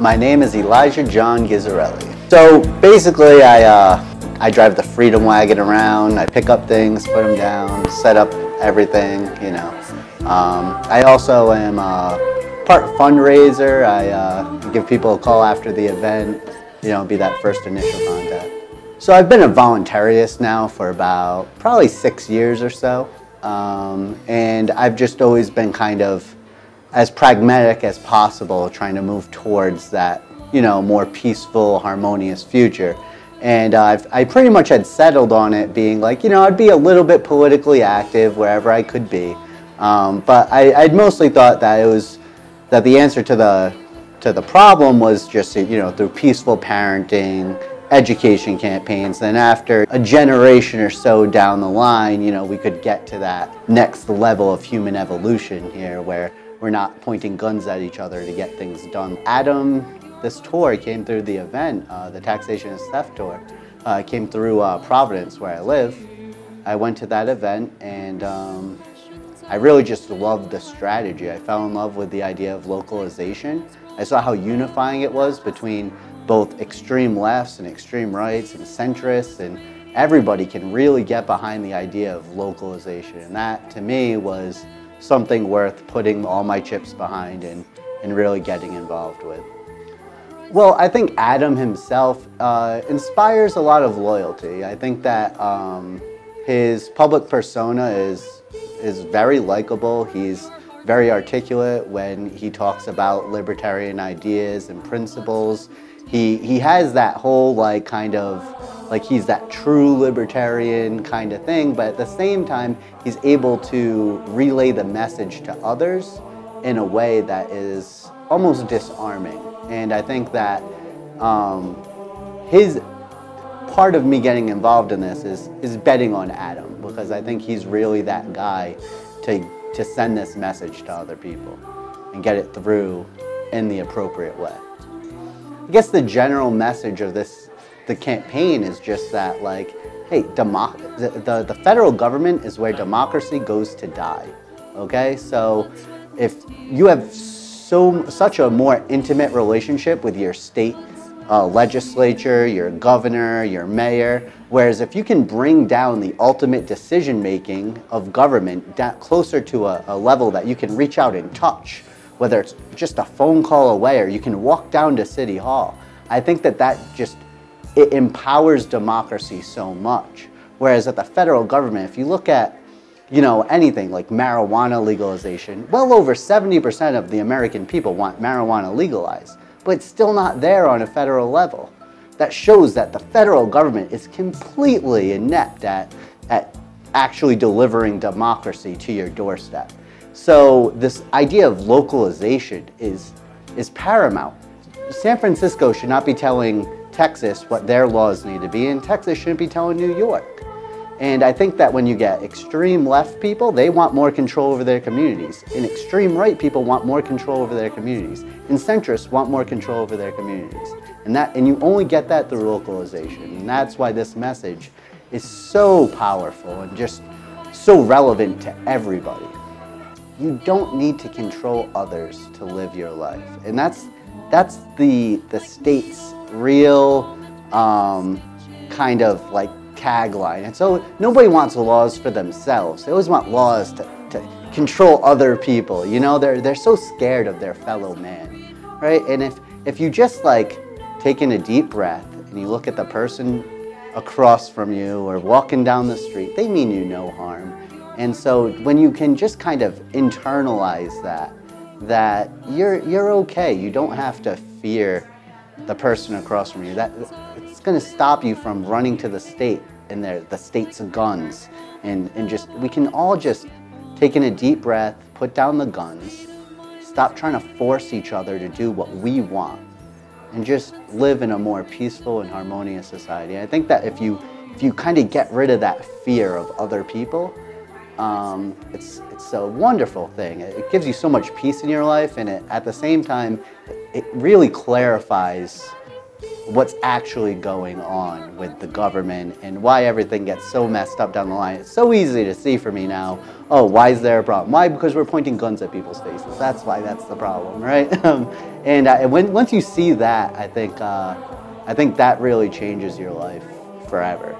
My name is Elijah John Gizzarelli. So basically, I uh, I drive the Freedom Wagon around. I pick up things, put them down, set up everything. You know. Um, I also am a part fundraiser. I uh, give people a call after the event. You know, be that first initial contact. So I've been a voluntarist now for about probably six years or so. Um, and I've just always been kind of as pragmatic as possible, trying to move towards that, you know, more peaceful, harmonious future. And uh, i pretty much had settled on it being like, you know, I'd be a little bit politically active wherever I could be. Um, but I, would mostly thought that it was, that the answer to the, to the problem was just, you know, through peaceful parenting, education campaigns. Then after a generation or so down the line, you know, we could get to that next level of human evolution here where we're not pointing guns at each other to get things done. Adam, this tour came through the event, uh, the Taxation is Theft Tour, uh, came through uh, Providence where I live. I went to that event and um, I really just loved the strategy. I fell in love with the idea of localization. I saw how unifying it was between both extreme lefts and extreme rights and centrists and everybody can really get behind the idea of localization. And that to me was something worth putting all my chips behind and, and really getting involved with. Well, I think Adam himself uh, inspires a lot of loyalty. I think that um, his public persona is, is very likable. He's very articulate when he talks about libertarian ideas and principles he he has that whole like kind of like he's that true libertarian kind of thing, but at the same time he's able to relay the message to others in a way that is almost disarming. And I think that um, his part of me getting involved in this is is betting on Adam because I think he's really that guy to to send this message to other people and get it through in the appropriate way. I guess the general message of this, the campaign is just that like, hey, the, the, the federal government is where democracy goes to die, okay? So if you have so such a more intimate relationship with your state uh, legislature, your governor, your mayor. Whereas if you can bring down the ultimate decision making of government closer to a, a, level that you can reach out and touch, whether it's just a phone call away or you can walk down to City Hall. I think that that just, it empowers democracy so much. Whereas at the federal government, if you look at, you know, anything like marijuana legalization, well over 70% of the American people want marijuana legalized, but it's still not there on a federal level. That shows that the federal government is completely inept at, at actually delivering democracy to your doorstep. So this idea of localization is, is paramount. San Francisco should not be telling Texas what their laws need to be, and Texas shouldn't be telling New York. And I think that when you get extreme left people, they want more control over their communities. And extreme right people want more control over their communities. And centrists want more control over their communities. And, that, and you only get that through localization. And that's why this message is so powerful and just so relevant to everybody you don't need to control others to live your life. And that's, that's the, the state's real um, kind of like tagline. And so nobody wants laws for themselves. They always want laws to, to control other people. You know, they're, they're so scared of their fellow man, right? And if, if you just like take in a deep breath and you look at the person across from you or walking down the street, they mean you no harm. And so when you can just kind of internalize that, that you're, you're okay, you don't have to fear the person across from you. That, it's going to stop you from running to the state and their, the state's guns. And, and just, we can all just take in a deep breath, put down the guns, stop trying to force each other to do what we want, and just live in a more peaceful and harmonious society. I think that if you, if you kind of get rid of that fear of other people, um, it's, it's a wonderful thing. It gives you so much peace in your life and it, at the same time, it really clarifies what's actually going on with the government and why everything gets so messed up down the line. It's so easy to see for me now. Oh, why is there a problem? Why? Because we're pointing guns at people's faces. That's why that's the problem, right? Um, and uh, when, once you see that, I think uh, I think that really changes your life forever.